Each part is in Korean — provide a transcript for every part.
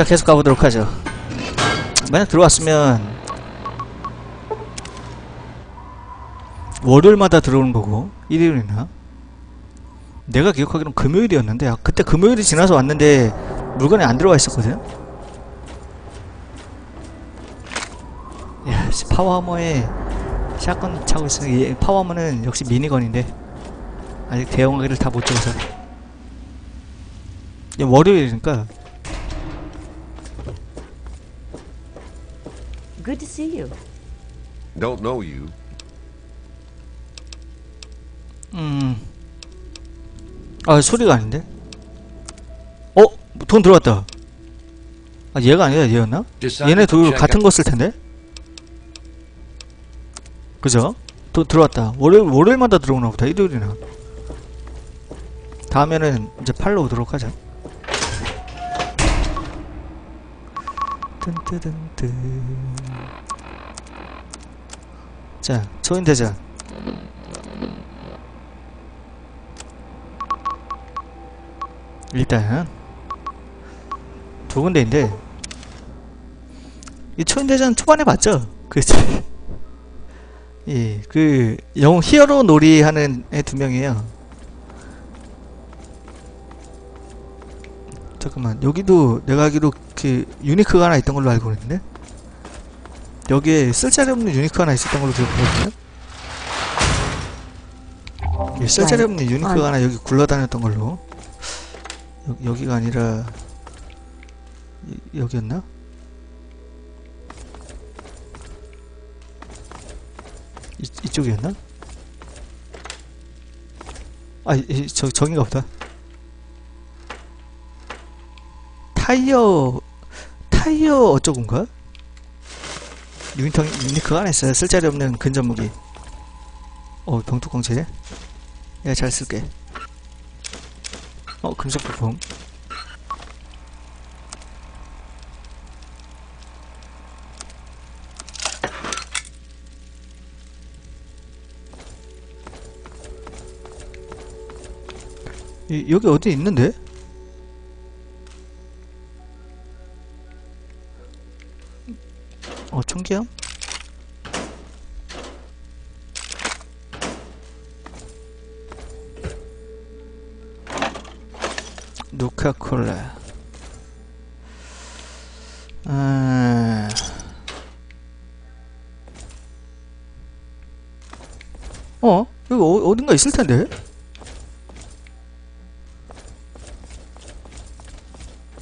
자 계속 가보도록 하죠. 만약 들어왔으면 월요일마다 들어오는 거고 일요일이나. 내가 기억하기로는 금요일이었는데 아, 그때 금요일이 지나서 왔는데 물건이 안 들어와 있었거든. 야 씨, 파워하머에 샷건 차고 이 파워하머는 역시 미니건인데 아직 대형하기를 다 못 찍어서 야, 월요일이니까 Good to see you. Don't know you. 음. 아, 소리가 아닌데? 어? 돈 들어왔다. 아, 얘가 아니라 얘였나? 얘네 둘 같은 거 쓸 텐데? 그죠? 돈 들어왔다. 월요일, 월요일마다 들어오나 보다. 일요일이나. 다음에는 이제 팔로 오도록 하자. 뜬뜨든뜬. 자, 초인 대장. 일단 두 군데인데 이 초인대전 초반에 봤죠? 그치? 예, 그 영웅 히어로 놀이 하는 애 두 명이에요. 잠깐만 여기도 내가 알기로 그 유니크가 하나 있던 걸로 알고 있는데 여기에 쓸자리 없는 유니크 하나 있었던 걸로 기억하거든요. 예, 쓸자리 없는 유니크가 하나 여기 굴러다녔던 걸로. 여, 여기가 아니라 이, 여기였나? 이, 이쪽이었나? 아, 이, 이, 저, 저긴가 보다. 타이어, 타이어 어쩌군가? 유니턴, 유니크가 안에 있어요. 쓸자리 없는 근접 무기. 어, 병뚜껑체. 내가 잘 쓸게. 어, 금속 부품. 이, 여기 어디 있는데? 어, 총기야? 누카콜라 아... 어? 여기 어, 어딘가 있을 텐데?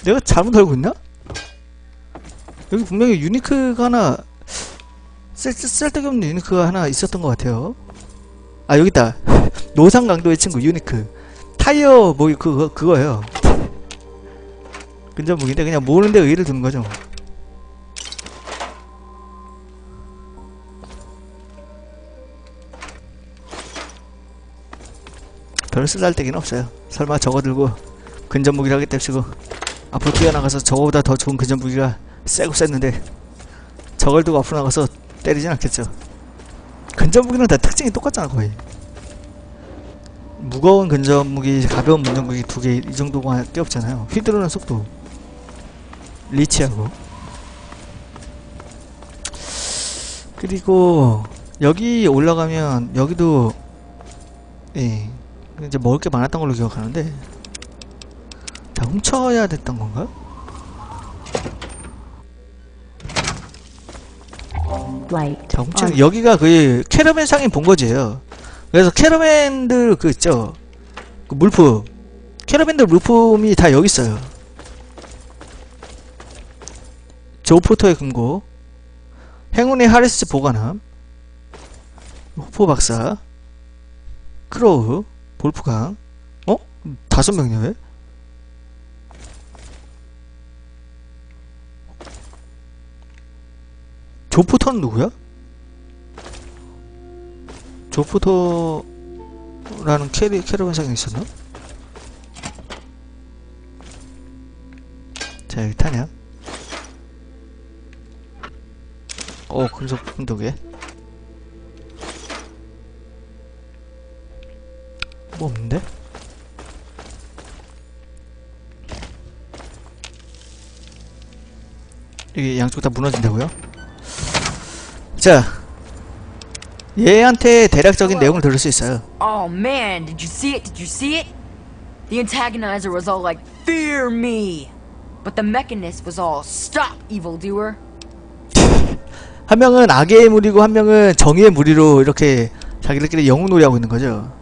내가 잘못 알고 있나? 여기 분명히 유니크가 하나 쓸, 쓸데기 없는 유니크가 하나 있었던 것 같아요 아 여기 있다 노상 강도의 친구 유니크 타이어 뭐 그거 그거예요. 근접 무기인데 그냥 모으는데 의의를 두는 거죠. 별 쓰잘데기는 없어요. 설마 저거 들고 근접 무기를 하겠답시고 앞으로 뛰어나가서 저거보다 더 좋은 근접 무기가 세고 셌는데 저걸 두고 앞으로 나가서 때리진 않겠죠. 근접 무기는 다 특징이 똑같잖아 거의. 무거운 근접 무기, 가벼운 근접 무기 두 개 이 정도가 뛰었잖아요. 휘두르는 속도, 리치하고. 그리고 여기 올라가면 여기도 예 이제 먹을 게 많았던 걸로 기억하는데 다 훔쳐야 됐던 건가? 훔치는 on. 여기가 그 캐러맨 상인 본거지예요. 그래서 캐러맨들 그 있죠. 그 물품. 캐러맨들 물품이 다 여기 있어요. 조 포터의 금고. 행운의 하리스 보관함. 호포 박사. 크로우. 볼프강. 어? 다섯 명이네 왜? 조 포터는 누구야? 조포터라는 캐리, 캐러반상이 있었나? 자, 여기 타냐? 어, 금속 분도개. 뭐 없는데? 이게 양쪽 다 무너진다고요? 자 얘한테 대략적인 내용을 들을 수 있어요 Oh man, did you see it? Did you see it? The antagonizer was all like, Fear me! But the mechanist was all, Stop, evildoer! 한 명은 악의 무리고 한 명은 정의의 무리로 이렇게 자기들끼리 영웅놀이 하고 있는 거죠.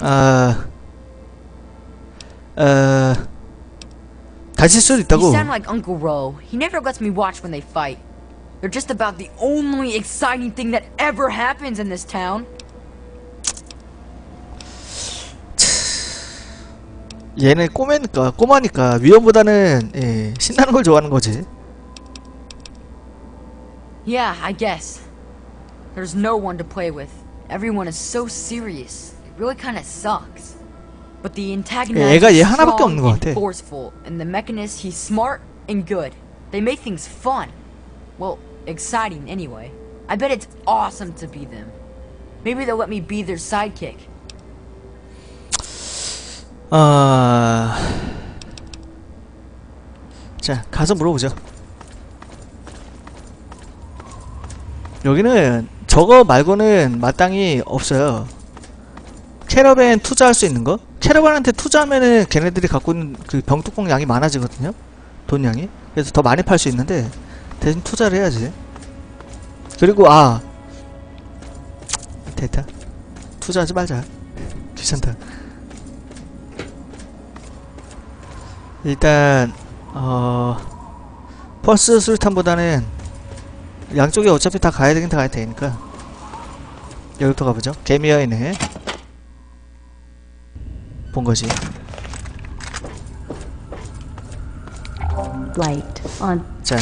아, 어, 다칠 수도 You 있다고. sound like Uncle Ro. He never lets me watch when they fight. They're just about the only exciting thing that ever happens in this town. 얘는 꼬매니까, 꼬마니까 위험보다는 예, 신나는 걸 좋아하는 거지. Yeah, I guess. There's no one to play with. Everyone is so serious. It really kind of sucks. But the antagonizer 애가 얘 하나밖에 없는 것 같아. forceful, and the mechanist he's smart and good. They make things fun. Well, exciting anyway. I bet it's awesome to be them. Maybe they'll let me be their sidekick. 아, 자 가서 물어보죠. 여기는 저거 말고는 마땅히 없어요. 캐러밴 투자할 수 있는 거? 캐러밴한테 투자하면은 걔네들이 갖고 있는 그 병뚜껑 양이 많아지거든요. 돈 양이. 그래서 더 많이 팔 수 있는데 대신 투자를 해야지. 그리고 아 됐다. 투자하지 말자. 귀찮다. 일단 어 퍼스 술탄보다는 양쪽에 어차피 다 가야 되긴 다 가야 되니까 여기부터 가보죠 개미 여인을 본 거지 Light on. 자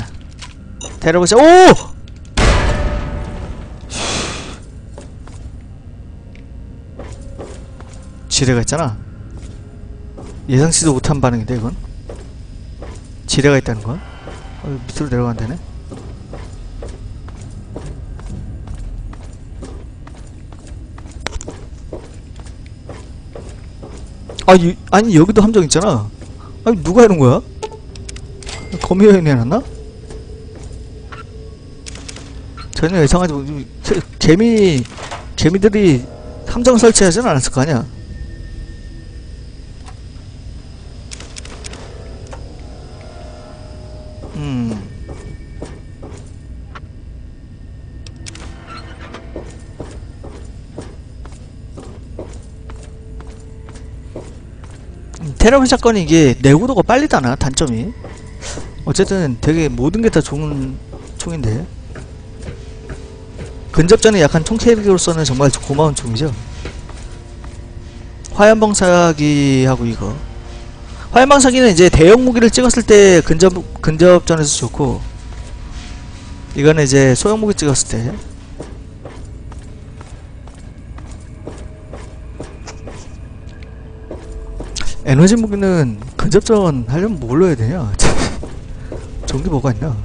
데려보자 오! 지뢰가 있잖아 예상치도 못한 반응인데 이건 지뢰가 있다는 거야? 어, 밑으로 내려간다네 아, 이, 아니 여기도 함정 있잖아 아니 누가 이런 거야? 거미 여인이 해놨나? 전혀 예상하지 못 개- 개미 개미들이 함정 설치하지는 않았을 거 아니야 테러블 사건이 이게 내구도가 빨리 다나 단점이? 어쨌든 되게 모든 게 다 좋은 총인데. 근접전에 약한 총 캐릭으로서는 정말 고마운 총이죠. 화염방사기하고 이거. 화염방사기는 이제 대형 무기를 찍었을 때 근접 근접전에서 좋고 이거는 이제 소형 무기 찍었을 때 에너지 무기는 근접전 하려면 뭘로 해야 되냐? 게 뭐가 있나?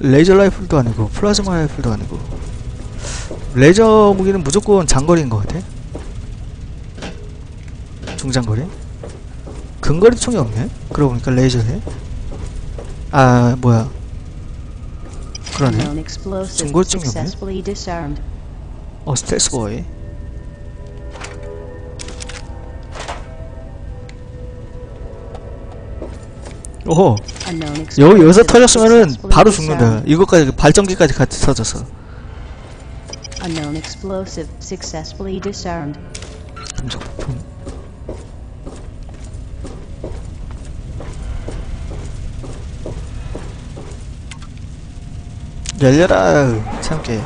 레이저 라이플도 아니고 플라즈마 라이플도 아니고. 레이저 무기는 무조건 장거리인 것 같아. 중장거리? 근거리 총이 없네? 그러고 보니까 레이저네. 아 뭐야. 그러네. Explosive 중골증이 없네? 어 스텔스 보이 오호 여기 여기서 터졌으면은 바로. 죽는다 이것까지 발전기까지 같이 터졌어 Unknown explosive successfully disarmed. 금속 부품 열려라 참깨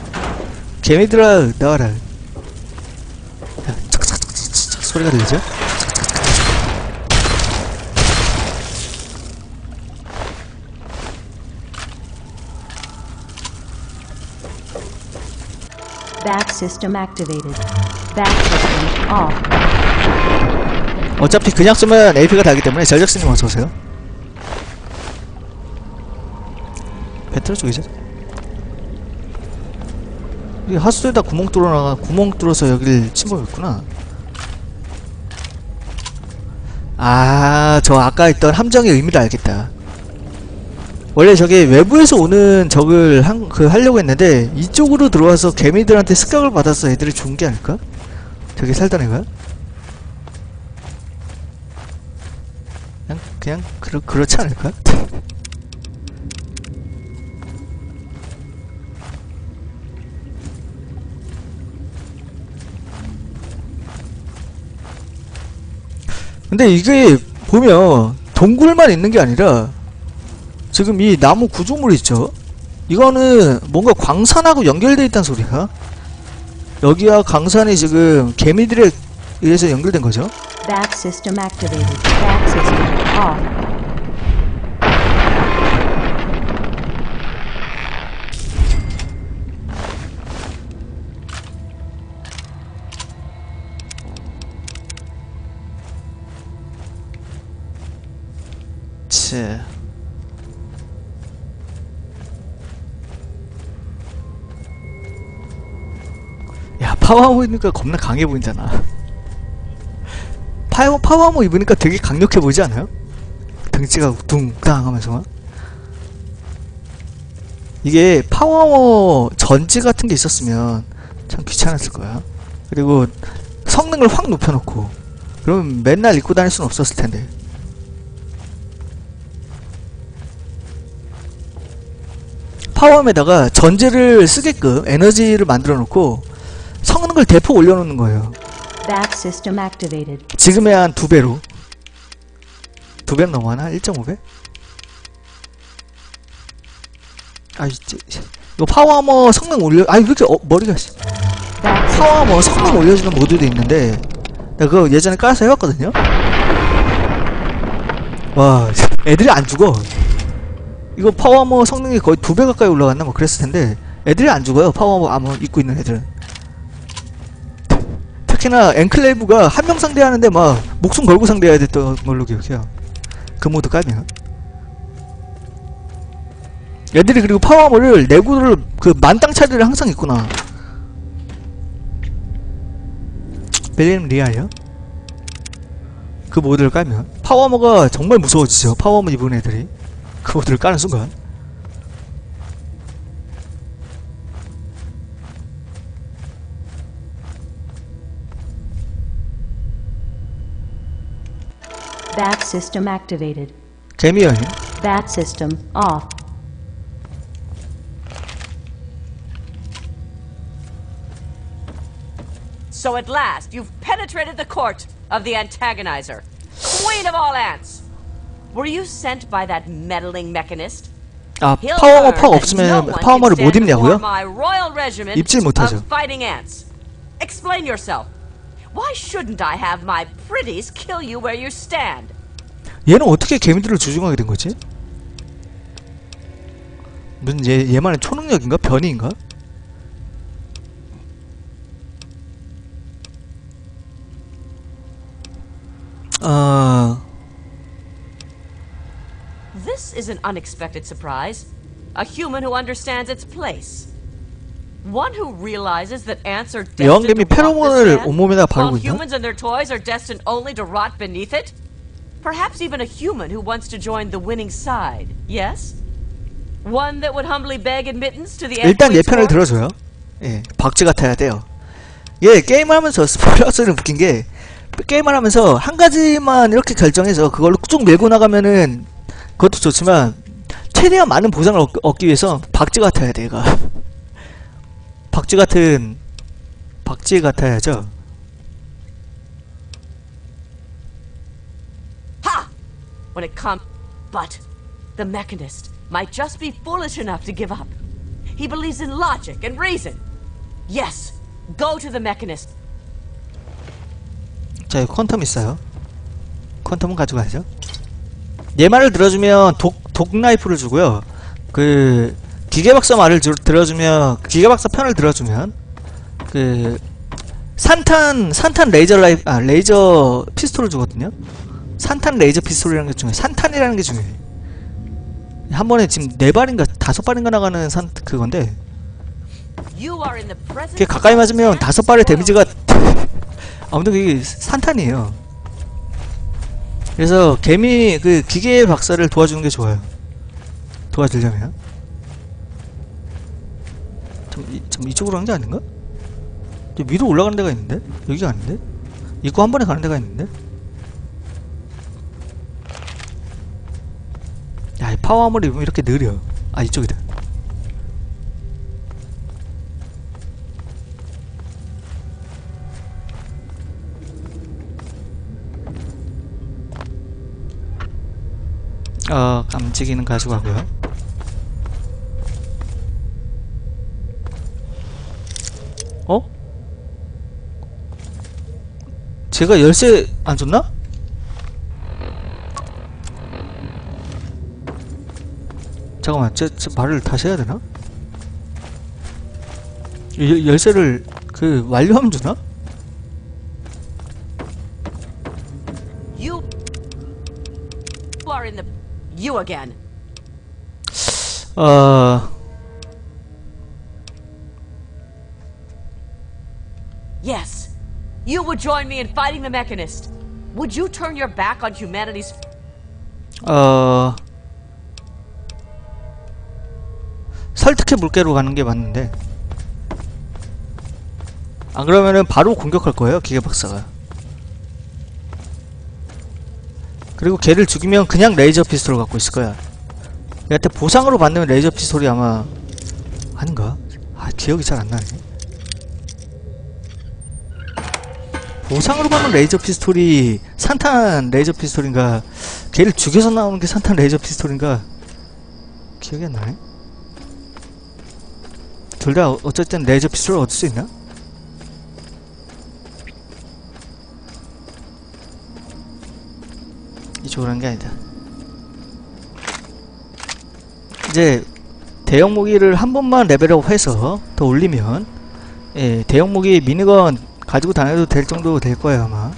개미들아 나와라 야, 착착착착착 소리가 들리죠? Back system activated. Back system off. 어차피 그냥 쏘면 AP가 달기 때문에 전력스님 어서 오세요 배틀 쪽이죠 이 하수에다 구멍 뚫어놔 구멍 뚫어서 여길 침범했구나 아, 저 아까 있던 함정의 의미를 알겠다. 원래 저게 외부에서 오는 적을 한, 그 하려고 했는데 이쪽으로 들어와서 개미들한테 습격을 받아서 애들이 죽은 게 아닐까? 저기 살던 애가? 그냥 그냥 그렇 그렇지 않을까? 근데 이게 보면 동굴만 있는 게 아니라 지금 이 나무 구조물 있죠? 이거는 뭔가 광산하고 연결돼 있다는 소리야. 여기와 광산이 지금 개미들에 의해서 연결된 거죠. power armor 입으니까 겁나 강해 보인잖아. 파워 파워아머 입으니까 되게 강력해 보이지 않아요? 등치가 둥땅 하면서 이게 power armor 전지 같은 게 있었으면 참 귀찮았을 거야. 그리고 성능을 확 높여놓고 그럼 맨날 입고 다닐 수는 없었을 텐데. power armor에다가 전지를 쓰게끔 에너지를 만들어 놓고 성능을 대폭 올려놓는 거예요. 지금의 한 두 배로. 두배 넘어가나? 1.5배? 아, 이제, 이거 power armor 성능 올려, 아, 왜 이렇게, 어, 머리가, power armor 성능 올려주는 mod도 있는데, 내가 그거 예전에 깔아서 해봤거든요? 와, 애들이 안 죽어. 이거 power armor 성능이 거의 두 배 가까이 올라갔나? 뭐 그랬을 텐데, 애들이 안 죽어요. 파워하머 아머 입고 있는 애들은. 특히나 Enclave가 한 명 상대하는데 막 목숨 걸고 상대해야 됐던 걸로 기억해요. 그 mod 까면. 애들이 그리고 power armor를 내구를 그 만땅 차리를 항상 있구나. 벨리는 리아예요? 그 mod를 깔면 power armor가 정말 무서워지죠. power armor 입은 애들이 그 mod를 까는 순간. Bat system activated. 개미 여인. Bat system off. So at last, you've penetrated the court of the antagonizer. Queen of all ants! Were you sent by that meddling mechanist? 아 He'll 파워아머 learn 팍 that 없으면 no one 파워아머를 can 못 stand before 입냐고요? My royal regiment 입질 못하죠. of fighting ants. Explain yourself. Why shouldn't I have my pretties kill you where you stand? 얘는 어떻게 개미들을 조종하게 된 거지? 무슨 얘 얘만의 초능력인가 변이인가? 아 This is an unexpected surprise. A human who understands its place. The 페로몬을 온몸에다 바르고 있나? Perhaps even a human who wants to join the winning side, yes? One that would humbly beg admittance to the 일단 Ant 얘 Queen's 편을 court? 들어줘요. 예, 박쥐 같아야 돼요. 얘 게임을 하면서 스포일러스는 웃긴 게 게임을 하면서 한 가지만 이렇게 결정해서 그걸로 쭉 밀고 나가면은 그것도 좋지만 최대한 많은 보상을 얻, 얻기 위해서 박쥐 같아야 돼 얘가. 박쥐 같은 박쥐 같아야죠. Ha! When it comes. But the mechanist might just be foolish enough to give up. He believes in logic and reason. Yes, go to the mechanist. 자, 여기 Quantum 있어요. Quantum은 가져가야죠. 얘 말을 들어주면 독, 독 라이플을 주고요. 그, 기계박사 말을 들, 들어주면, 기계박사 편을 들어주면, 그, 산탄, 산탄 레이저 라이프, 아, 레이저 피스톨을 주거든요. 산탄 레이저 피스톨이라는 게 중요해. 산탄이라는 게 중요해. 한 번에 지금 네 발인가 다섯 발인가 나가는 산, 그건데. 그게 가까이 맞으면 다섯 발의 데미지가 아무튼 그게 산탄이에요. 그래서 개미 그 기계 박사를 도와주는 게 좋아요. 도와주려면. 참, 이, 참 이쪽으로 간게 아닌가? 저 위로 올라가는 데가 있는데? 여기가 아닌데? 입구 한 번에 가는 데가 있는데? 야, 이 파워아머리 왜 이렇게 느려? 아, 이쪽이다. 어, 깜찍이는 가지고 가고요. 어? 제가 열쇠 안 줬나? 잠깐만, 제, 제 말을 다시 해야 되나? 열, 열쇠를 그 완료하면 주나? 어, Yes. You would join me in fighting the Mechanist. Would you turn your back on humanity's 어 설득해 볼게로 가는 게 맞는데 안 그러면은 바로 공격할 거예요 기계 박사가 그리고 걔를 죽이면 그냥 레이저 피스톨을 갖고 있을 거야 얘한테 보상으로 받는 레이저 피스톨이 아마 아닌가? 아 기억이 잘 안 나네 보상으로 받는 레이저 피스톨이 산탄 레이저 피스톨인가? 걔를 죽여서 나오는 게 산탄 레이저 피스톨인가? 기억이 안 나네. 둘 다 어쨌든 레이저 피스톨을 얻을 수 있나? 이쪽으로 한 게 아니다. 이제 대형 무기를 한 번만 레벨업 해서 더 올리면 예, 대형 무기 minigun 가지고 다녀도 될 정도 될 거예요 아마.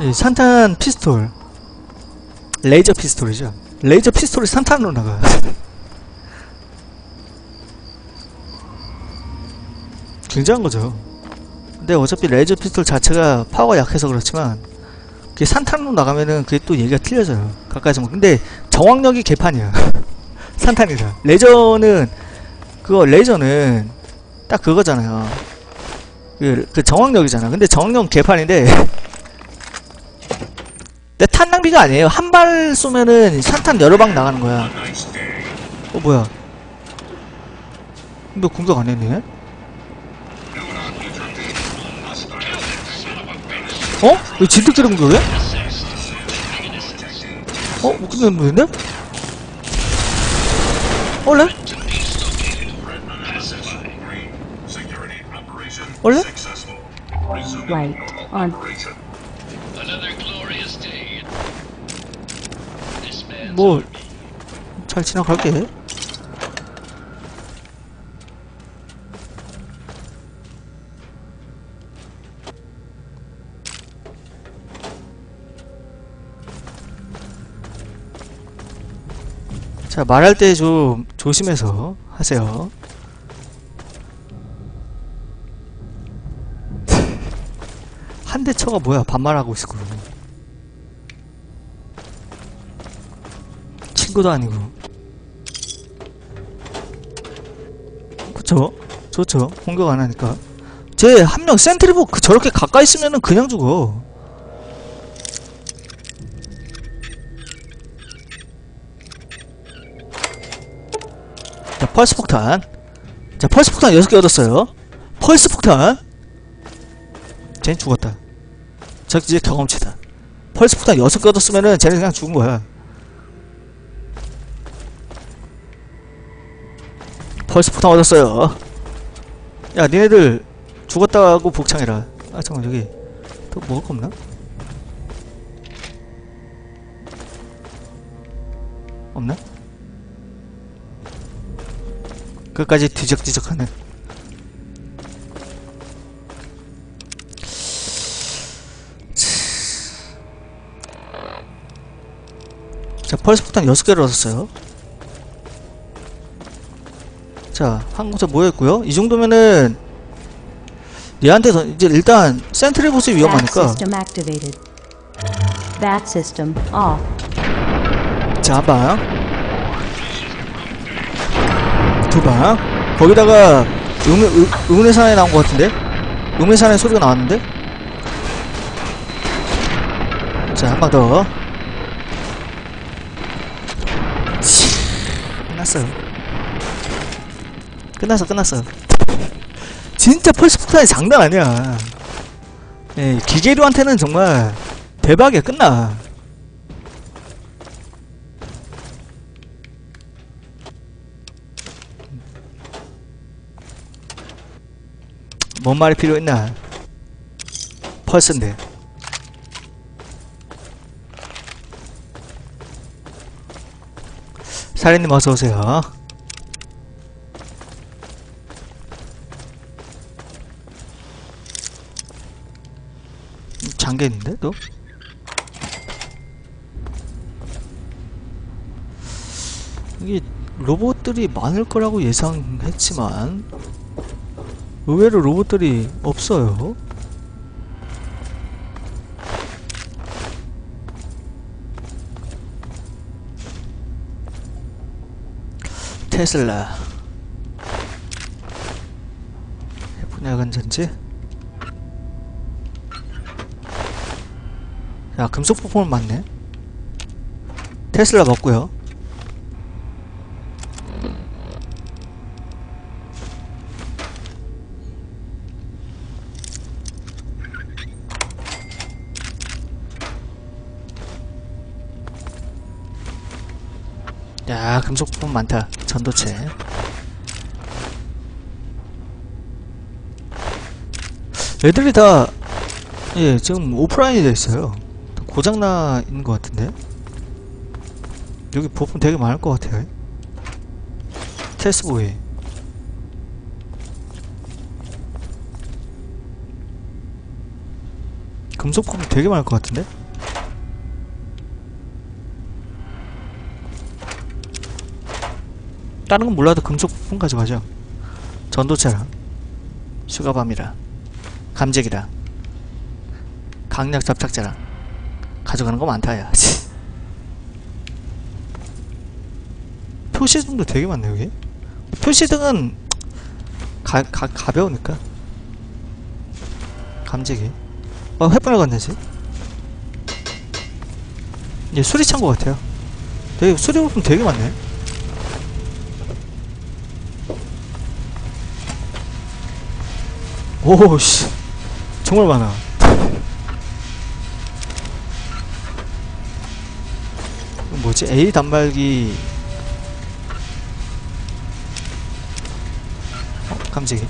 이 산탄 피스톨. 레이저 피스톨이죠. 레이저 피스톨이 산탄으로 나가요. 굉장한 거죠. 근데 어차피 레이저 피스톨 자체가 파워가 약해서 그렇지만 산탄으로 나가면은 그게 또 얘기가 틀려져요. 가까이서 뭐 근데 정확력이 개판이야 산탄이라 레저는 그거 레이저는 딱 그거잖아요 그, 그 정확력이잖아 근데 정확력은 개판인데 내 탄 낭비가 아니에요. 한 발 쏘면은 산탄 여러 방 나가는 거야. 어 뭐야? 너 공격 안 했네? 어? 왜 진득대로 공격해? 어? 뭐 끝났는데? 원래? 원래? Light on. 뭐 잘 지나갈게. 자 말할 때 좀 조심해서 하세요. 한대 쳐가 뭐야 반말하고 있을 거고. 친구도 아니고 그쵸? 좋죠 공격 안 하니까 쟤한명 센트리복 그 저렇게 가까이 있으면은 그냥 죽어 펄스 폭탄 자 펄스 폭탄 6개 얻었어요 펄스 폭탄 쟤는 죽었다 저 이제 경험치다 펄스 폭탄 6개 얻었으면은 쟤는 그냥 죽은 거야 펄스 폭탄 얻었어요. 야, 니네들 죽었다고 복창해라. 아, 잠깐 여기 또 먹을 거 없나? 없나? 끝까지 뒤적뒤적하네. 자, 펄스 폭탄 6개를 얻었어요. 자, 항공사 모여있고요 이 정도면은 얘한테 서 이제 일단 센트리 보스 위험하니까 system activated. Bat system off. 자, 한 방. 두 방. 거기다가 응, 응, 응내산에 나온 것 같은데? 응내산에 소리가 나왔는데? 자, 한 방 더. 치, 끝났어요. 끝났어, 끝났어. 진짜 펄스 폭탄이 장난 아니야. 예, 기계류한테는 정말 대박이야, 끝나. 뭔 말이 필요했나? 펄스인데. 사리님 어서 오세요. 장견인데 또? 이게 로봇들이 많을 거라고 예상했지만 의외로 로봇들이 없어요. 테슬라. 분야간 전지? 야 금속 부품은 많네. 테슬라 먹고요 야 금속 부품 많다 전도체 애들이 다 예, 지금 오프라인이 돼 있어요. 다 고장나 있는 것 같은데? 여기 부품 되게 많을 것 같아요. 테스보이. 금속 부품 되게 많을 것 같은데? 다른 건 몰라도 금속 부품 가져가죠. 전도체랑, 수가밤이랑, 감재기랑, 강력 접착제랑 가져가는 거 많다 야. 씨. 표시등도 되게 많네 여기. 표시등은 가, 가, 가벼우니까. 감지기. 어 횃불 건네지 얘 수리찬 거 같아요. 되게 수리 부품 되게 많네 오씨 정말 많아 뭐지? A 단말기 어? 깜짝이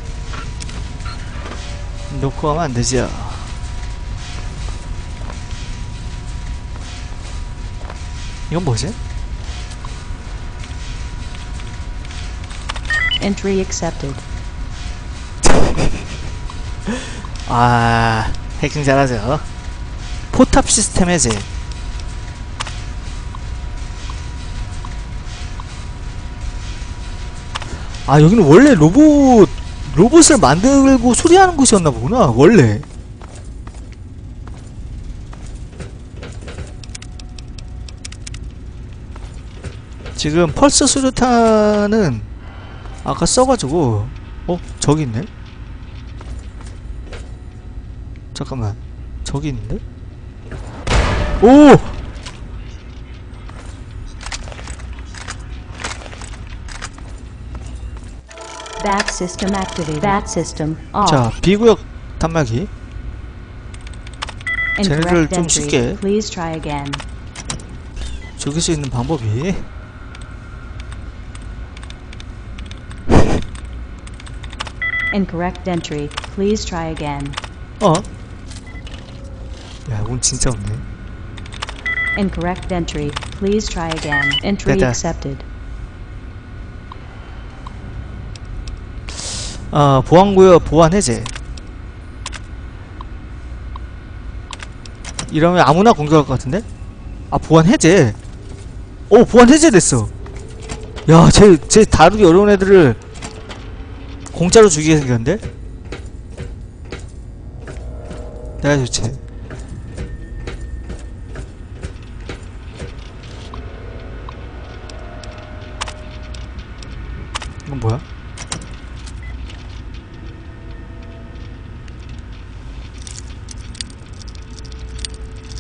놓고 가면 안되지요 이건 뭐지? Entry accepted. 아 해킹 잘하죠 포탑 시스템 해제. 아 여기는 원래 로봇 로봇을 만들고 수리하는 곳이었나 보구나 원래. 지금 펄스 수류탄은 아까 써가지고 어? 저기 있네 잠깐만 저기 있는데? 오! 자 비구역 단말기 쟤네들 좀. 쉽게. 죽일 수 있는 방법이 Incorrect entry. Please try again. 어? 야 운 진짜 없네 Incorrect entry. Please try again. Entry 됐다. accepted. 아 보안구역 보안 해제 이러면 아무나 공격할 것 같은데? 아 보안 해제 오 보안 해제됐어 야 쟤 쟤 다루기 어려운 애들을 공짜로 죽이게 생겼는데? 내가 좋지. 이건 뭐야?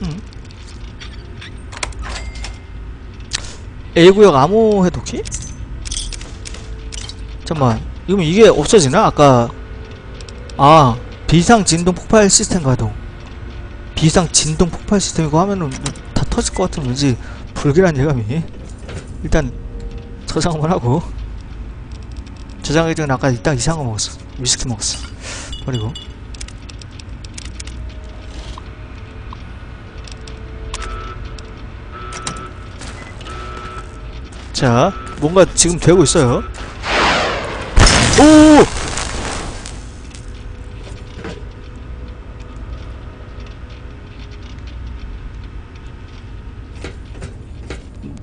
음. A구역 암호 해독기? 잠깐만 이러면 이게 없어지나? 아까 아 비상 진동 폭발 시스템 가동 비상 진동 폭발 시스템이고 하면은 뭐다 터질 것 같은 왠지 불길한 예감이 일단 저장 한번 하고 저장하기 전에 아까 딱 이상한 거 먹었어 위스키 먹었어 버리고 자 뭔가 지금 되고 있어요 오!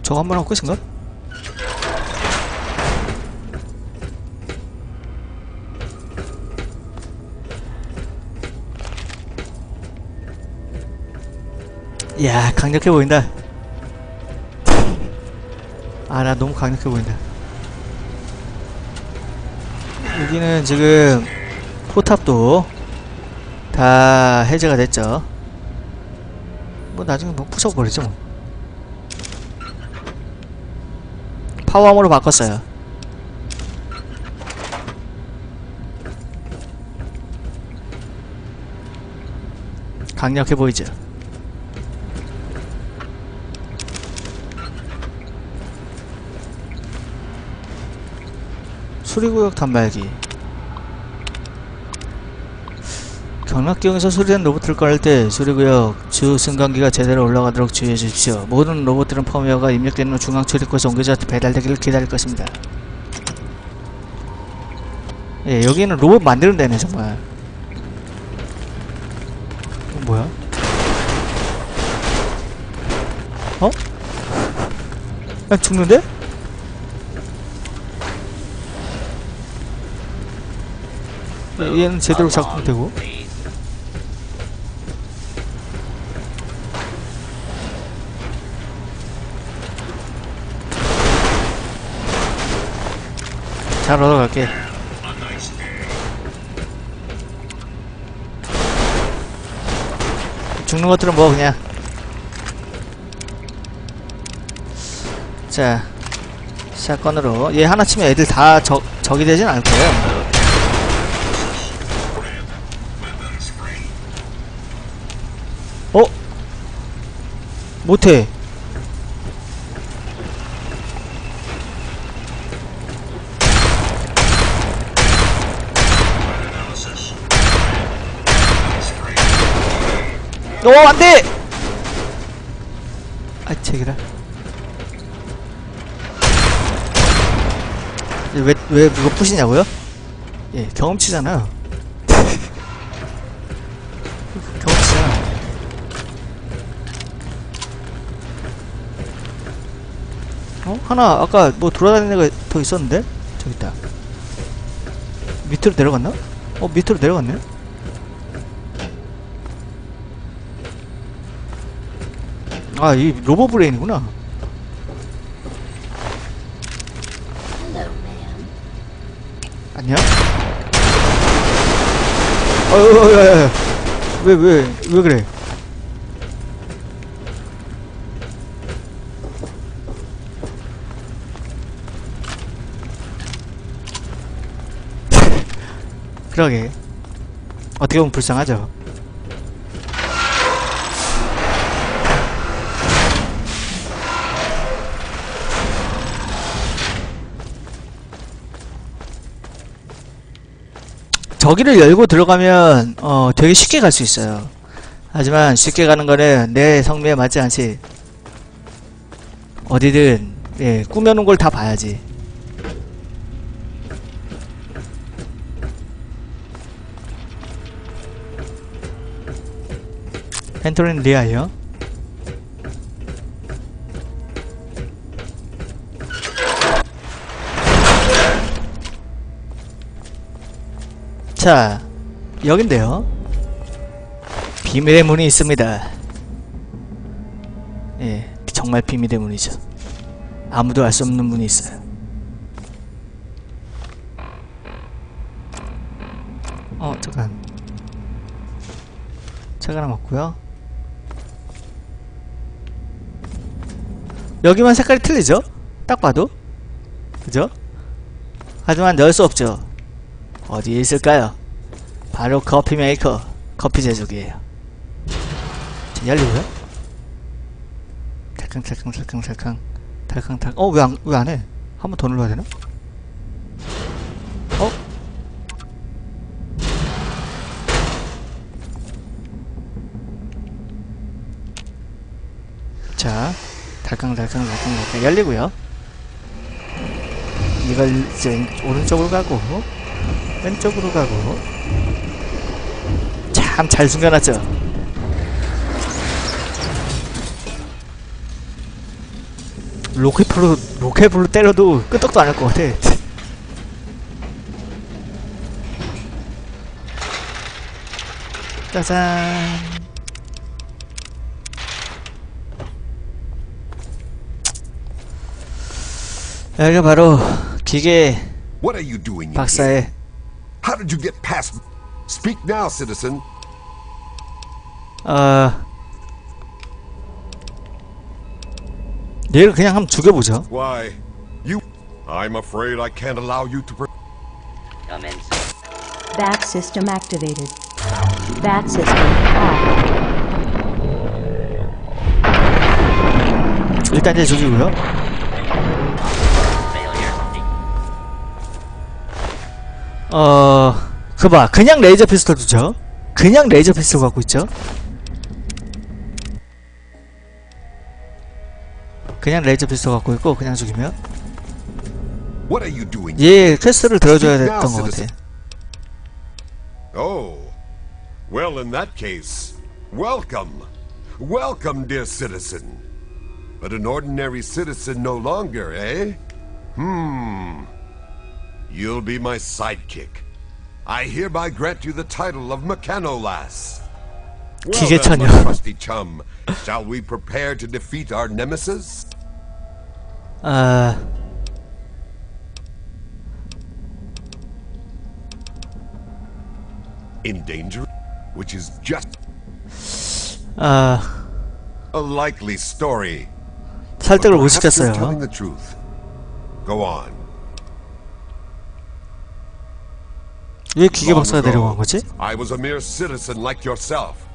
저거 한 번 하고 끝인가? 야 강력해 보인다. 아 나 너무 강력해 보인다. 여기는 지금 포탑도 다 해제가 됐죠. 뭐 나중에 뭐 부숴버리죠 뭐. 파워암으로 바꿨어요. 강력해 보이죠 수리구역 단말기 경락경에서 수리된 로봇을 꺼낼 때 수리구역 주 승강기가 제대로 올라가도록 주의해 주십시오. 모든 로봇들은 펌웨어가 입력되는 후 중앙 출입구에서 옮겨져 배달되기를 기다릴 것입니다. 예, 여기는 로봇 만드는 데네 정말. 뭐야? 어? 나 죽는데? 얘- 얘는 제대로 작동 되고. 잘 얻어갈게. 죽는 것들은 뭐 그냥. 자 샷건으로. 얘 하나 치면 애들 다 적, 적이 되진 않을 거예요 못해. 어, 안 돼! 아, 제기라. 왜, 왜 그거 부시냐고요? 예. 경험치잖아. 어? 하나 아까 뭐 돌아다니는 애가 더 있었는데? 저기 있다 밑으로 내려갔나? 어 밑으로 내려갔네? 아 이 로버 브레인이구나 안녕? 어여여여 왜왜 왜 그래 그러게. 어떻게 보면 불쌍하죠. 저기를 열고 들어가면 어 되게 쉽게 갈 수 있어요. 하지만 쉽게 가는 거는 내 성미에 맞지 않지. 어디든 예 꾸며놓은 걸 다 봐야지 펜토린 리아요 자 여긴데요 비밀의 문이 있습니다. 예, 정말 비밀의 문이죠. 아무도 알 수 없는 문이 있어요. 어, 잠깐. 책 하나 먹고요. 여기만 색깔이 틀리죠? 딱 봐도. 그죠? 하지만 열수 없죠. 어디에 있을까요? 바로 커피 메이커, 커피 제조기예요. 자, 열리고요. 탈캉 탈캉 탈캉 탈캉 탈캉 탈. 어, 왜 안 왜 안 해? 한번 더 눌러야 되나? 어? 자, 달캉 달캉 열리고요. 이걸 이제 오른쪽으로 가고 왼쪽으로 가고 참 잘 숨겨놨죠. 로켓불로 로켓불로 때려도 끄떡도 안 할 것 같아. 짜잔. 여기가 바로 기계 What are you doing in here? 박사의 How did you get past? Speak now, citizen. 어 얘를 그냥 한번 죽여보죠. Why, you? I'm afraid I can't allow you to. Pre- Bat system activated. Bat system off. 일단 이제 죽이고요. 어, 그 봐, 그냥 레이저 피스톨 두죠. 그냥 레이저 피스톨 갖고 있죠. 그냥 레이저 피스톨 갖고 있고 그냥 죽이면? 얘 퀘스트를 들어줘야 됐던 것 같아. Oh, well, in that case, welcome. Welcome, dear citizen. But an ordinary citizen no longer, eh? Hmm. You'll be my sidekick. I hereby grant you the title of Mechanolas. Well then, 기계천이요. my trusty chum, shall we prepare to defeat our nemesis? 아, In danger? Which is just 아, a likely story. 설득을 못 Perhaps you're 시켰어요. telling the truth. Go on. 왜 기계 박사가 내려간 거지? I was a mere citizen like yourself.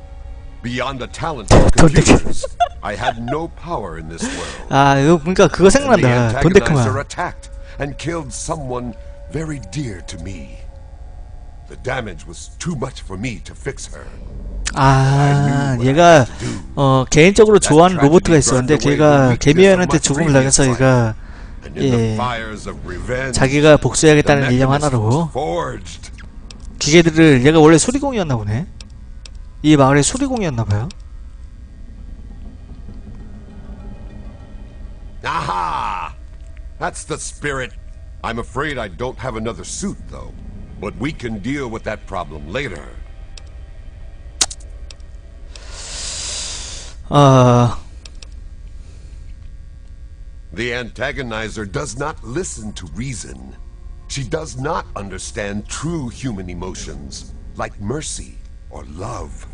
Beyond the talent of computers, I had no power in this world. 아, 이거 보니까 그거 생각난다. 돈데크만. attacked and killed someone very dear to me. The damage was too much for me to fix her. 아, 얘가 어 개인적으로 좋아하는 로봇가 있었는데 걔가 개미연한테 죽음을 당해서 얘가 예. 자기가 복수해야겠다는 일념 하나로. 기계들을 얘가 원래 수리공이었나 보네. 이 마을의 수리공이었나 봐요. Aha! That's the spirit. I'm afraid I don't have another suit, though. But we can deal with that problem later. 어, The antagonizer does not listen to reason. She does not understand true human emotions, like mercy or love.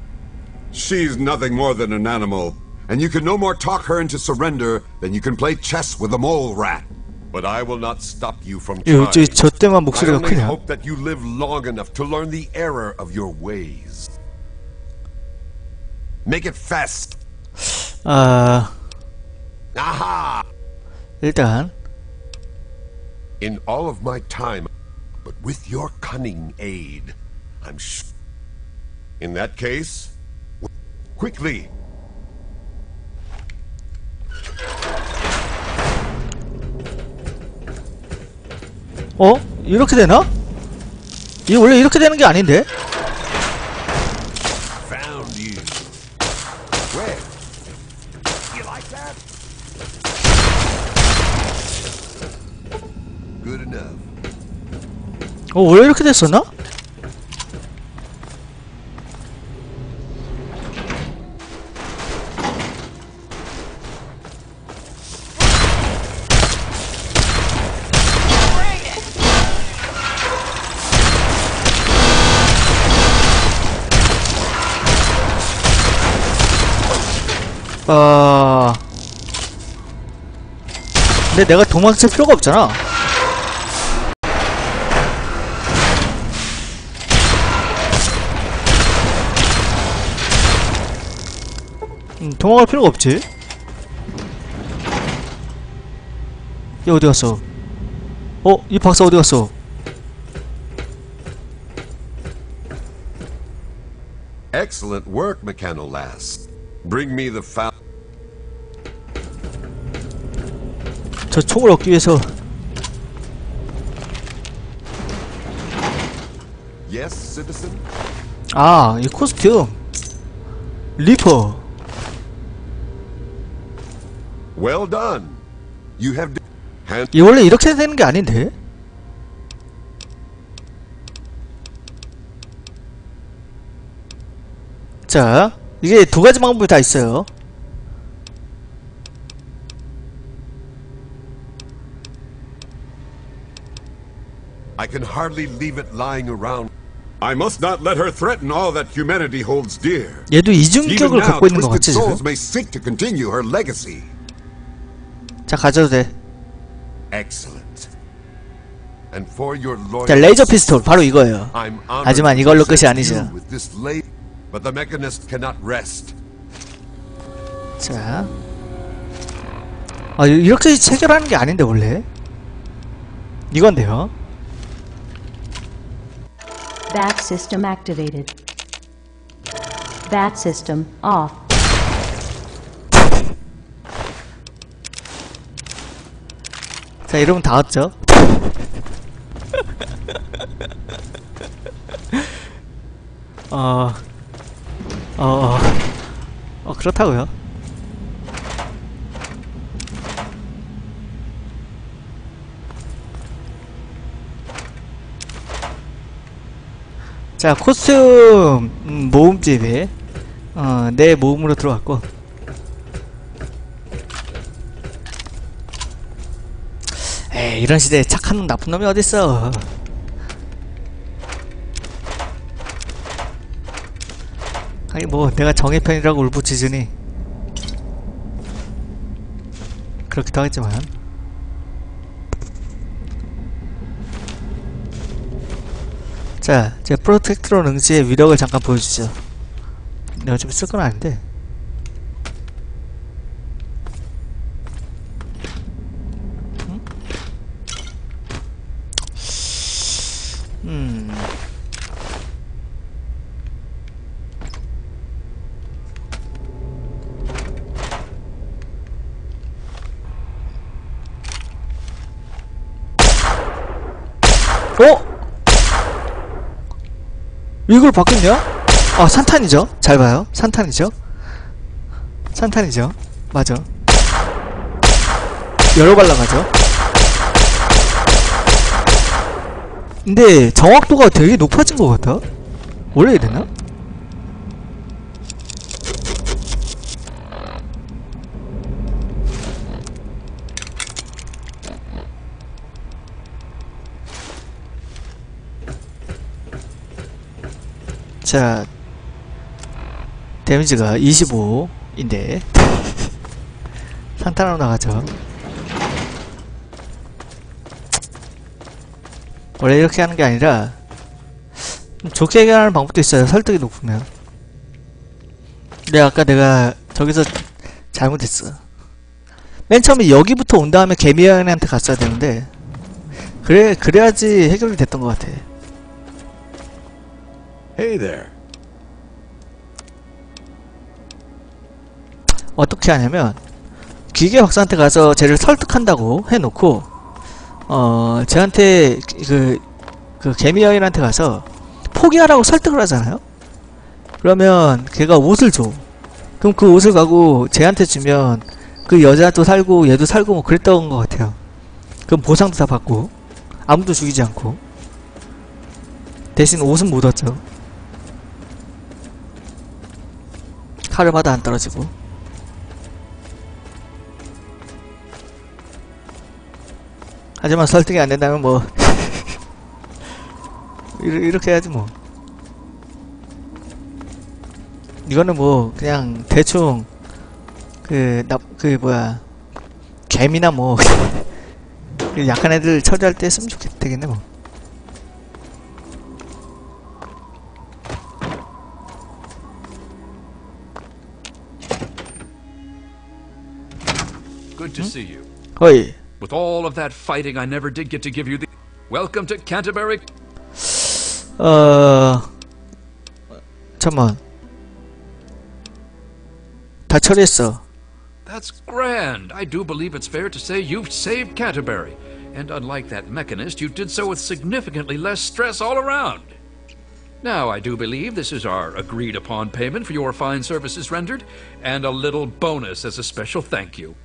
She's nothing more than an animal, and you can no more talk her into surrender than you can play chess with a mole rat. But I will not stop you from 요, trying. 저, 저 때만 I 목소리가 only 크냐? hope that you live long enough to learn the error of your ways. Make it fast. 아, Aha! 일단 In all of my time, but with your cunning aid, I'm sh- In that case, quickly, 어? 이렇게 되나? 이게 원래 이렇게 되는 게 아닌데? 어 원래 이렇게 됐었나? 아... 근데 내가 도망칠 필요가 없잖아 도망갈 필요가 없지 얘 어디 갔어 어? 이 박사 어디 갔어 Excellent work, Mechanolas. Bring me the foul. 저 총을 얻기 위해서 Yes, citizen? 아, 이 코스튬. 리퍼. Well done. You have. d- Hand- 이 원래 이렇게 되는 게 아닌데? 자, 이게 두 가지 방법이 다 있어요. I can hardly leave it lying around. I must not let her threaten all that humanity holds dear. 얘도 Even 이중격을 now, 갖고 있는 것 Twisted 같지, 지금? Souls may seek to continue her legacy. 자, 가져도 돼. Excellent. And for your 자, 레이저 피스톨. 바로 이거예요. 하지만 이걸로 끝이 아니죠. you with this la- But the mechanist cannot rest. 자. 아, 이- 이렇게 체결하는 게 아닌데, 원래. 이건데요. Bat system activated. Bat system off. 자, 이러면 다 왔죠? 어, 어, 어, 어, 그렇다고요. 자, 코스튬 음, 모음집에 어, 내 모음으로 들어왔고 에 이, 이런 시대에 착한 놈 나쁜 놈이 어딨어? 아니 뭐 내가 정의 편이라고 울부짖으니 그렇기도 하겠지만. 자, 제 프로텍트론 응시의 위력을 잠깐 보여주죠. 내가 어차피 쓸건 아닌데 음. 어? 이걸 바뀌냐? 아, 산탄이죠? 잘 봐요. 산탄이죠? 산탄이죠? 맞아. 여러 발라가죠? 근데 정확도가 되게 높아진 것 같아. 원래 이랬나? 자, 데미지가 25인데 산타로 나가죠. 원래 이렇게 하는 게 아니라 좀 좋게 해결하는 방법도 있어요. 설득이 높으면. 근데 아까 내가 저기서 잘못했어. 맨 처음에 여기부터 온 다음에 개미연한테 갔어야 되는데 그래 그래야지 해결이 됐던 것 같아. Hey there. 어떻게 하냐면 기계 박사한테 가서 쟤를 설득한다고 해놓고 어 쟤한테 그, 그 개미 여인한테 가서 포기하라고 설득을 하잖아요? 그러면 걔가 옷을 줘. 그럼 그 옷을 가고 쟤한테 주면 그 여자도 살고 얘도 살고 뭐 그랬던 것 같아요. 그럼 보상도 다 받고 아무도 죽이지 않고. 대신 옷은 못 얻죠 카르마도 안 떨어지고 하지만 설득이 안 된다면 뭐 이렇게 해야지 뭐 이거는 뭐 그냥 대충 그, 나, 그, 뭐야. 개미나 뭐. 그 약한 애들 처리할 때 쓰면 좋겠, 되겠네, 뭐. to see you. 어이. With all of that fighting, I never did get to give you the. Welcome to Canterbury. 어, 잠만. 다 처리했어. That's grand. I do believe it's fair to say you've saved Canterbury. And unlike that mechanist, you did so with significantly less stress all around. Now, I do believe this is our agreed upon payment for your fine services rendered, and a little bonus as a special thank you.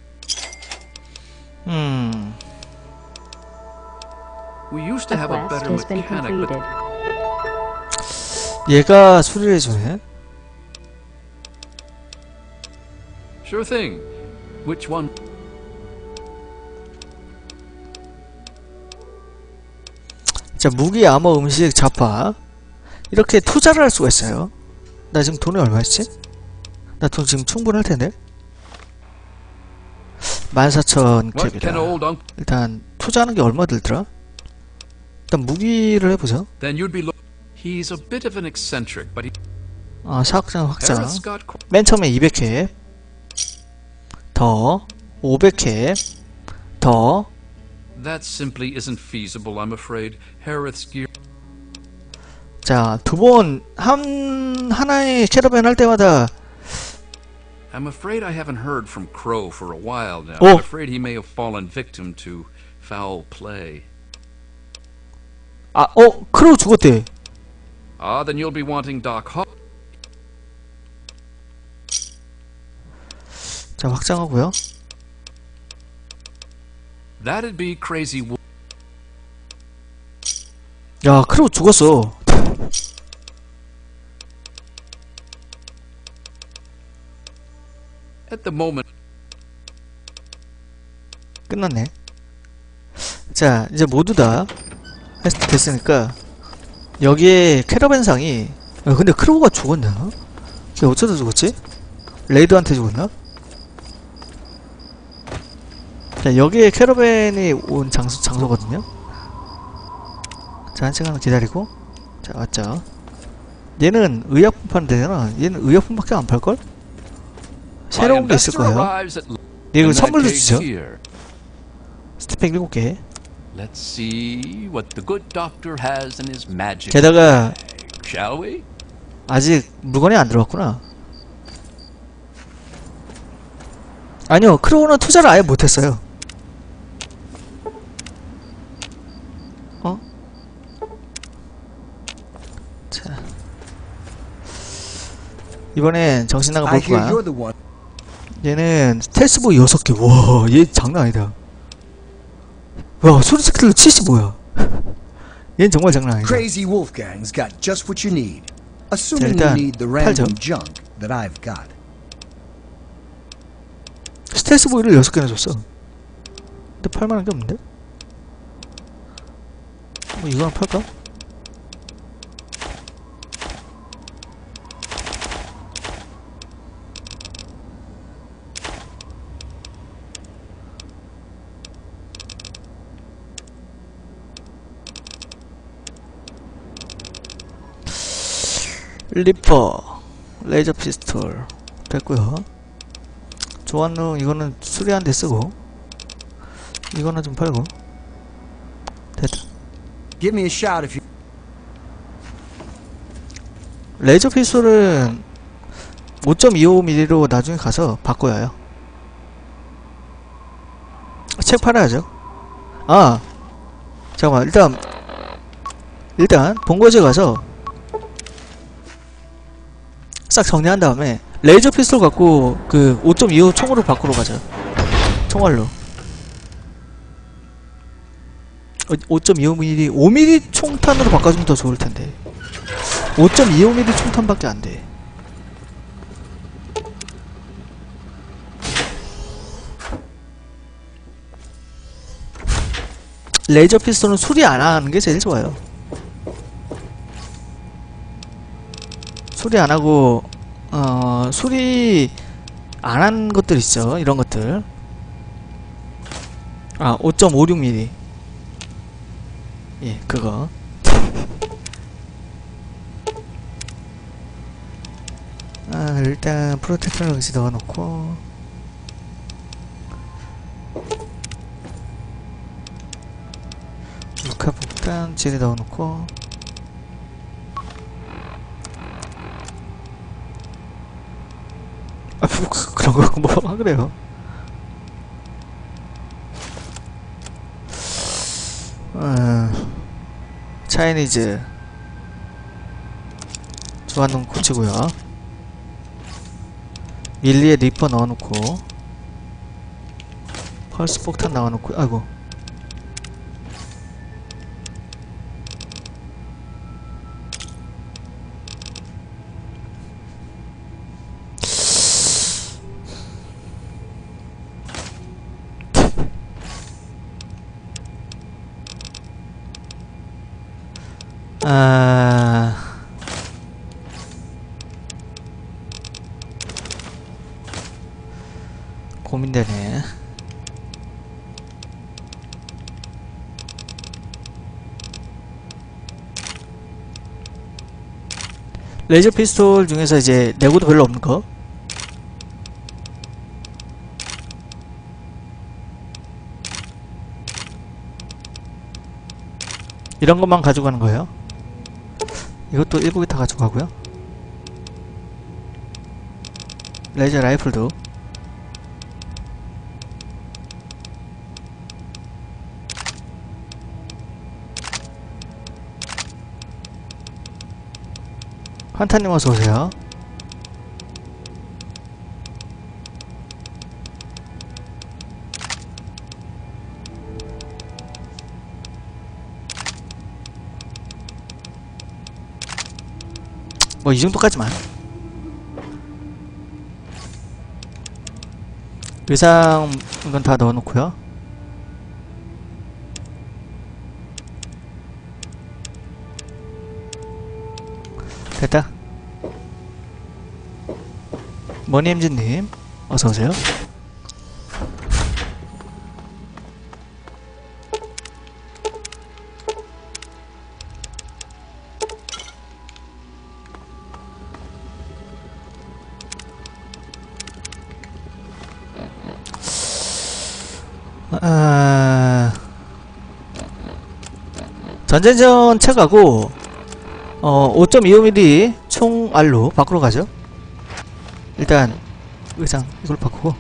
음, We used The to have a quest better has been mechanic, but completed. 얘가 수리를 해주네. sure thing. Which one? 자, 무기, 암호, 음식, 자파. 이렇게 투자를 할 수가 있어요. 나 지금 돈이 얼마 있지? 나 돈 지금 충분할 텐데. 14,000 What 캡이다. can old Uncle? 일단 투자하는 게 얼마 들더라? 일단 무기를 해보죠. 아, 사학장 확장. 맨 처음에 200캡. 더. 500캡. 더. 자, 두 번, 한, 하나의 캐러밴 할 때마다, I'm afraid I haven't heard from Crow for a while now. Oh. I'm afraid he may have fallen victim to foul play. 아, 어, 크로우 죽었대. Ah, then you'll be wanting Doc Hawk. 자, 확장하고요. That'd be Crazy Wolf. 야, 크로우 죽었어. At the moment, 끝났네. 자, 이제 모두 다 했- 됐으니까 여기에 캐러밴상이 야, 근데 크로우가 죽었냐? 걔 어쩌다 죽었지? raider한테 죽었나? 자, 여기에 캐러밴이 온 장소, 장소거든요? 자, 한 시간을 기다리고 자, 왔죠. 얘는 의약품 파는 데잖아. 얘는 의약품밖에 안 팔걸? 새로운 게 있을 거예요. 얘 이거 선물로 주죠. 스티팩 7개. Let's see what the good doctor has in his magic 게다가? 아직 물건이 안 들어왔구나. 아니요, 크로우는 투자를 아예 못했어요. 어? 자. 이번엔 정신 나가 볼 거야. 얘는 스텔스보이 6개. 와, 얘 장난 아니다. 와, 소리 스킬로 75야. 얘는 정말 장난 아니다. Crazy Wolfgang's got just what you need. Assuming you need the random junk that I've got. 스텔스 보이를 6개나 줬어. 근데 팔만한 게 없는데? 뭐 이거 하나 팔까? 리퍼 레이저 피스톨 됐고요. 조한루 이거는 수리한 데 쓰고 이거는 좀 팔고 됐다. Give me a shout if you. 레이저 피스톨은 5.25mm로 나중에 가서 바꿔야 해요. 책 팔아야죠. 아 잠깐만 일단 일단 본거지에 가서 싹 정리한 다음에 레이저 피스톨 갖고 그 5.25 총으로 바꾸러 가자 총알로 어, 5.25mm 5mm 총탄으로 바꿔주면 더 좋을 텐데 5.25mm 총탄밖에 안 돼. 레이저 피스톨은 수리 안 하는 게 제일 좋아요. 수리 안 하고 어 수리 안 한 것들 있죠. 이런 것들. 아, 5.56mm. 예, 그거. 아, 일단 프로텍터를 여기서 넣어놓고 루카 복단 지리 넣어놓고 아, 뭐, 그- 거, 뭐, 그래요. 어, 차이니즈. 주한동 고치고요. 밀리에 리퍼 넣어놓고. 펄스 폭탄 넣어놓고, 아이고. 레이저 피스톨 중에서 이제 내구도 별로 없는 거. 이런 것만 가지고 가는 거예요. 이것도 일부 기타 가지고 가고요. 레이저 라이플도 환타님 어서 오세요. 뭐 이 정도까지만. 의상 이건 다 넣어놓고요. 됐다. 머니엠즈님 어서 오세요. 아... 전쟁전 책하고 어 5.25mm 총알로 바꾸러 가죠. 일단 의상 이걸 바꾸고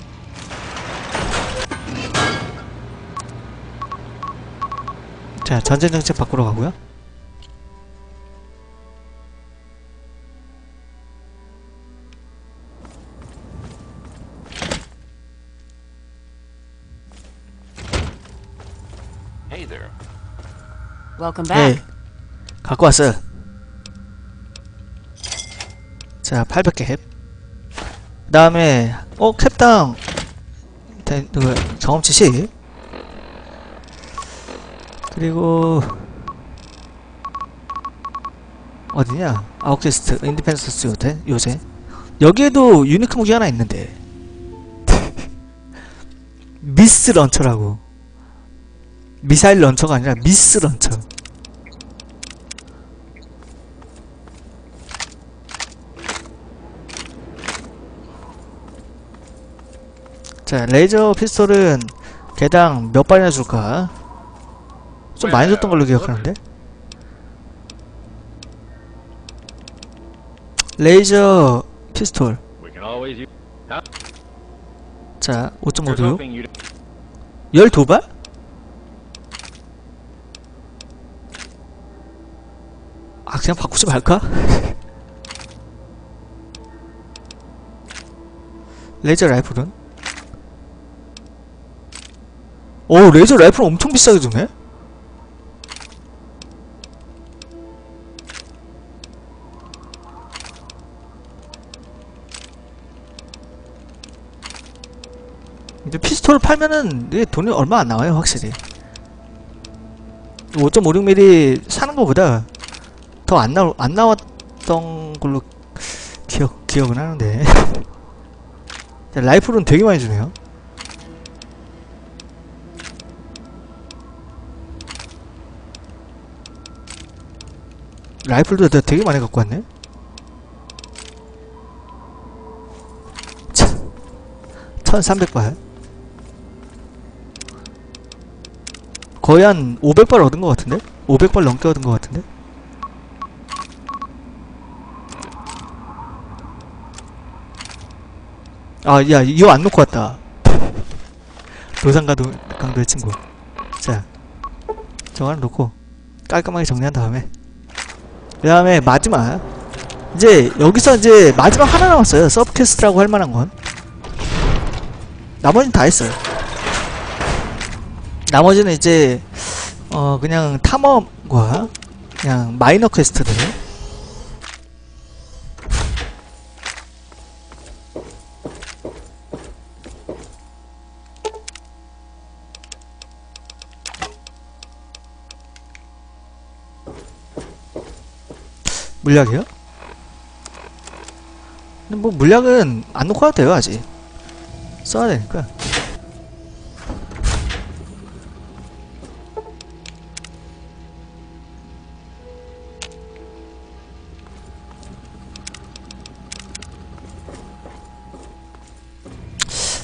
자 전쟁 정책 바꾸러 가고요. Welcome back. 네 갖고 왔어요. 자 800개 캡. 그 다음에 어 cap당. 대- 그 경험치 10 그리고 어디냐? 아웃캐스트 인디펜서스 요새 요새. 여기에도 unique 무기 하나 있는데. 미스 런처라고. missile launcher가 아니라 미스 런처 자 레이저 피스톨은 개당 몇 발이나 줄까 좀 많이 줬던 걸로 기억하는데 레이저 피스톨 자 5.56 12발? 아 그냥 바꾸지 말까? 레이저 라이플은? 오 레이저 라이플 엄청 비싸게 주네? 이제 피스톨 팔면은 이게 돈이 얼마 안 나와요 확실히 5.56mm 사는 거보다 더 안 나안 나왔던 걸로 기억 기억은 하는데 자, 라이플은 되게 많이 주네요. 라이플도 내가 되게 많이 갖고 왔네. 참, 1300발. 거의 한 500발 얻은 것 같은데? 500발 넘게 얻은 것 같은데? 아, 야, 이거 안 놓고 왔다. 노상가도 강도의 친구. 자, 하나 놓고 깔끔하게 정리한 다음에 그 다음에 마지막 이제 여기서 이제 마지막 하나 남았어요. sub quest라고 할 만한 건. 나머지는 다 했어요. 나머지는 이제 어 그냥 탐험과 그냥 minor quest들 물약이요? 근데 뭐 물약은 안 놓고 와도 돼요 아직. 써야 되니까.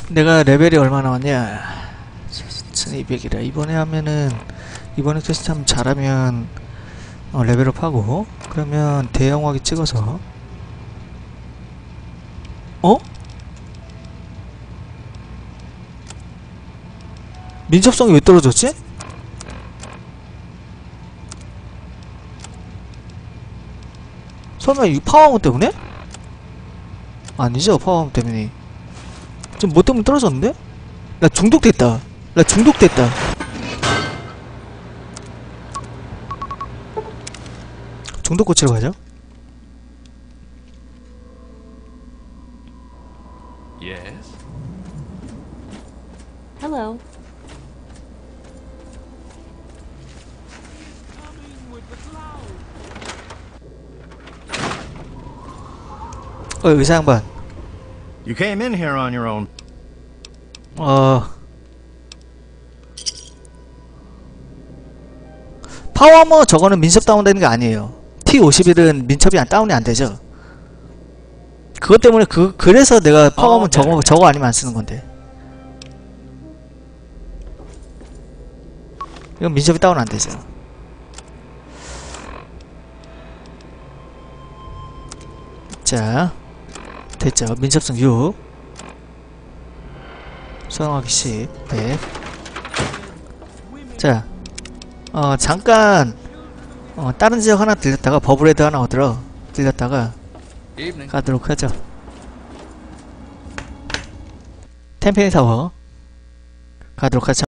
내가 레벨이 얼마 나왔냐? 1200이라. 이번에 하면은 이번에 퀘스트 하면 잘하면 어, 레벨업 하고 그러면 대형화기 찍어서 어? 민첩성이 왜 떨어졌지? 설마 이 power armor 때문에? 아니죠 power armor 때문에 좀뭐 때문에 떨어졌는데? 나 중독됐다 나 중독됐다 중독 고치러 가죠 Yes. Hello. 어 의사 양반 You came in here on your own. 어 power armor 저거는 민첩 다운되는 게 아니에요 T51은 민첩이 안 다운이 안 되죠. 그것 때문에 그 그래서 내가 power armor 어, 저거 저거 아니면 안 쓰는 건데. 이건 민첩이 다운 안 되죠. 자 됐죠. 민첩성 6 소형화기 10 100 자, 어, 잠깐, 어, 다른 지역 하나 들렸다가, bobblehead 하나 얻으러 들렸다가. 가도록 하죠. 텐페니 타워 가도록 하죠.